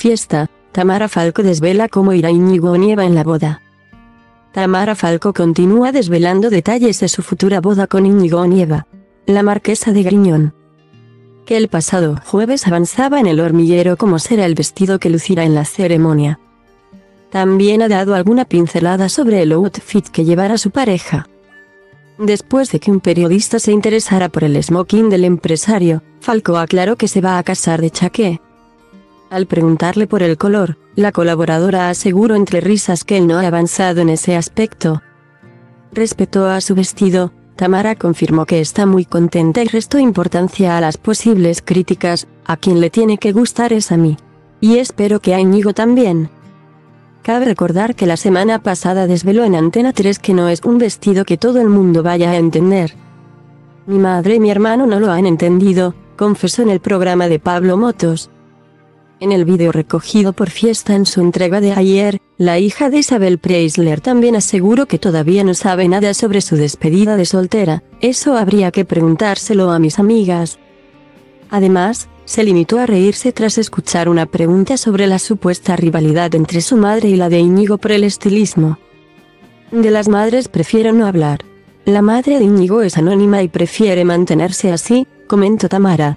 Fiesta, Tamara Falco desvela cómo irá Íñigo Nieva en la boda. Tamara Falco continúa desvelando detalles de su futura boda con Íñigo Nieva. La marquesa de Griñón. Que el pasado jueves avanzaba en el hormiguero cómo será el vestido que lucirá en la ceremonia. También ha dado alguna pincelada sobre el outfit que llevará su pareja. Después de que un periodista se interesara por el smoking del empresario, Falco aclaró que se va a casar de chaqué. Al preguntarle por el color, la colaboradora aseguró entre risas que él no ha avanzado en ese aspecto. Respecto a su vestido, Tamara confirmó que está muy contenta y restó importancia a las posibles críticas, a quien le tiene que gustar es a mí. Y espero que a Íñigo también. Cabe recordar que la semana pasada desveló en Antena 3 que no es un vestido que todo el mundo vaya a entender. Mi madre y mi hermano no lo han entendido, confesó en el programa de Pablo Motos. En el vídeo recogido por Fiesta en su entrega de ayer, la hija de Isabel Preisler también aseguró que todavía no sabe nada sobre su despedida de soltera, eso habría que preguntárselo a mis amigas. Además, se limitó a reírse tras escuchar una pregunta sobre la supuesta rivalidad entre su madre y la de Íñigo por el estilismo. De las madres prefiero no hablar. La madre de Íñigo es anónima y prefiere mantenerse así, comentó Tamara.